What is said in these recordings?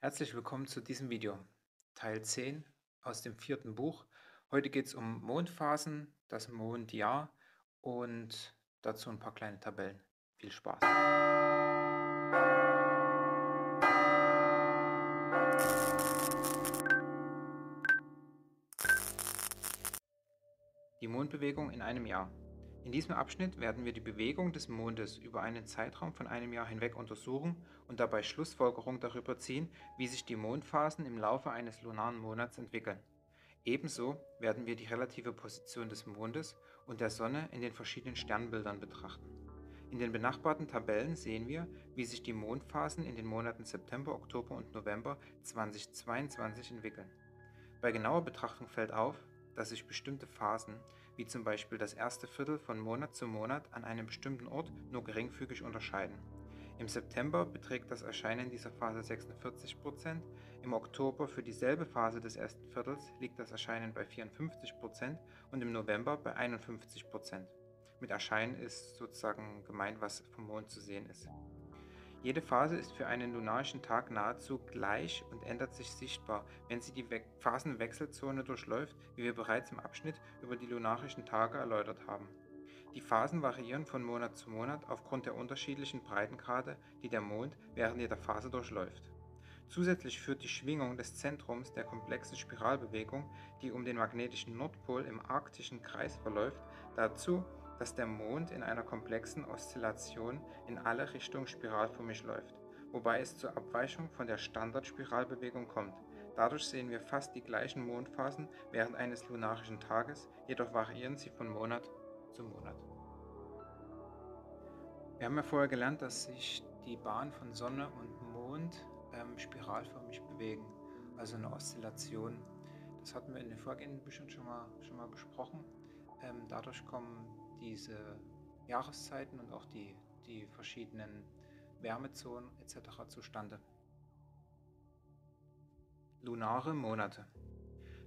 Herzlich willkommen zu diesem Video, Teil 10 aus dem vierten Buch. Heute geht es um Mondphasen, das Mondjahr und dazu ein paar kleine Tabellen. Viel Spaß! Die Mondbewegung in einem Jahr. In diesem Abschnitt werden wir die Bewegung des Mondes über einen Zeitraum von einem Jahr hinweg untersuchen und dabei Schlussfolgerungen darüber ziehen, wie sich die Mondphasen im Laufe eines lunaren Monats entwickeln. Ebenso werden wir die relative Position des Mondes und der Sonne in den verschiedenen Sternbildern betrachten. In den benachbarten Tabellen sehen wir, wie sich die Mondphasen in den Monaten September, Oktober und November 2022 entwickeln. Bei genauer Betrachtung fällt auf, dass sich bestimmte Phasen, wie zum Beispiel das erste Viertel von Monat zu Monat an einem bestimmten Ort, nur geringfügig unterscheiden. Im September beträgt das Erscheinen dieser Phase 46%, im Oktober für dieselbe Phase des ersten Viertels liegt das Erscheinen bei 54% und im November bei 51%. Mit Erscheinen ist sozusagen gemeint, was vom Mond zu sehen ist. Jede Phase ist für einen lunarischen Tag nahezu gleich und ändert sich sichtbar, wenn sie die Phasenwechselzone durchläuft, wie wir bereits im Abschnitt über die lunarischen Tage erläutert haben. Die Phasen variieren von Monat zu Monat aufgrund der unterschiedlichen Breitengrade, die der Mond während jeder Phase durchläuft. Zusätzlich führt die Schwingung des Zentrums der komplexen Spiralbewegung, die um den magnetischen Nordpol im arktischen Kreis verläuft, dazu, dass der Mond in einer komplexen Oszillation in alle Richtungen spiralförmig läuft, wobei es zur Abweichung von der Standardspiralbewegung kommt. Dadurch sehen wir fast die gleichen Mondphasen während eines lunarischen Tages, jedoch variieren sie von Monat zu Monat. Wir haben ja vorher gelernt, dass sich die Bahn von Sonne und Mond ähm, spiralförmig bewegen, also eine Oszillation. Das hatten wir in den vorgehenden Büchern schon mal, schon mal besprochen. Ähm, dadurch kommen diese Jahreszeiten und auch die, die verschiedenen Wärmezonen etc. zustande. Lunare Monate.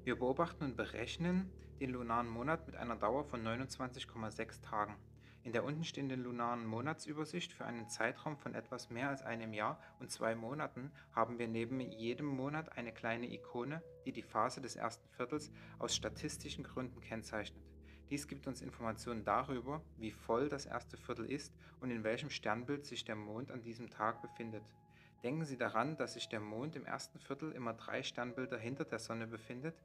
Wir beobachten und berechnen den lunaren Monat mit einer Dauer von 29,6 Tagen. In der untenstehenden lunaren Monatsübersicht für einen Zeitraum von etwas mehr als einem Jahr und zwei Monaten haben wir neben jedem Monat eine kleine Ikone, die die Phase des ersten Viertels aus statistischen Gründen kennzeichnet. Dies gibt uns Informationen darüber, wie voll das erste Viertel ist und in welchem Sternbild sich der Mond an diesem Tag befindet. Denken Sie daran, dass sich der Mond im ersten Viertel immer drei Sternbilder hinter der Sonne befindet.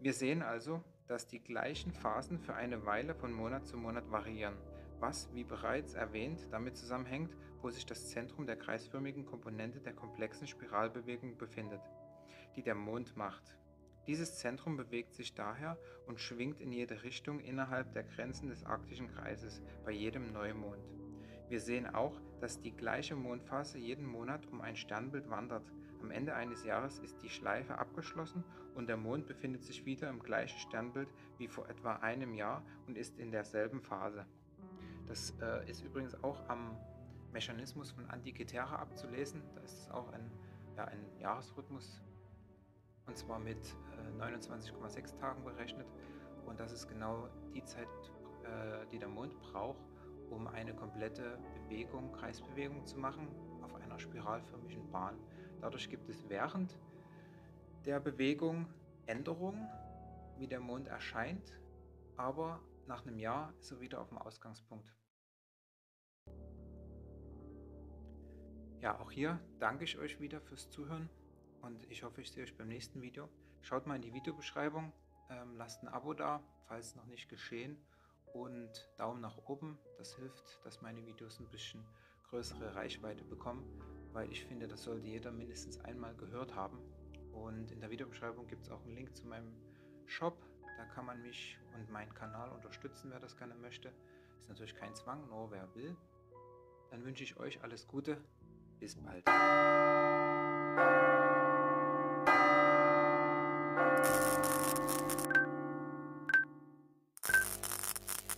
Wir sehen also, dass die gleichen Phasen für eine Weile von Monat zu Monat variieren, was, wie bereits erwähnt, damit zusammenhängt, wo sich das Zentrum der kreisförmigen Komponente der komplexen Spiralbewegung befindet, die der Mond macht. Dieses Zentrum bewegt sich daher und schwingt in jede Richtung innerhalb der Grenzen des arktischen Kreises bei jedem Neumond. Wir sehen auch, dass die gleiche Mondphase jeden Monat um ein Sternbild wandert. Am Ende eines Jahres ist die Schleife abgeschlossen und der Mond befindet sich wieder im gleichen Sternbild wie vor etwa einem Jahr und ist in derselben Phase. Das äh, ist übrigens auch am Mechanismus von Antikythera abzulesen. Da ist es auch ein, ja, ein Jahresrhythmus und zwar mit äh, 29,6 Tagen berechnet. Und das ist genau die Zeit, äh, die der Mond braucht, um eine komplette Bewegung, Kreisbewegung zu machen auf einer spiralförmigen Bahn. Dadurch gibt es während der Bewegung Änderungen, wie der Mond erscheint, aber nach einem Jahr ist er wieder auf dem Ausgangspunkt. Ja, auch hier danke ich euch wieder fürs Zuhören und ich hoffe, ich sehe euch beim nächsten Video. Schaut mal in die Videobeschreibung, ähm, lasst ein Abo da, falls noch nicht geschehen und Daumen nach oben. Das hilft, dass meine Videos ein bisschen größere Reichweite bekommen, weil ich finde, das sollte jeder mindestens einmal gehört haben. Und in der Videobeschreibung gibt es auch einen Link zu meinem Shop. Da kann man mich und meinen Kanal unterstützen, wer das gerne möchte. Ist natürlich kein Zwang, nur wer will. Dann wünsche ich euch alles Gute. Bis bald.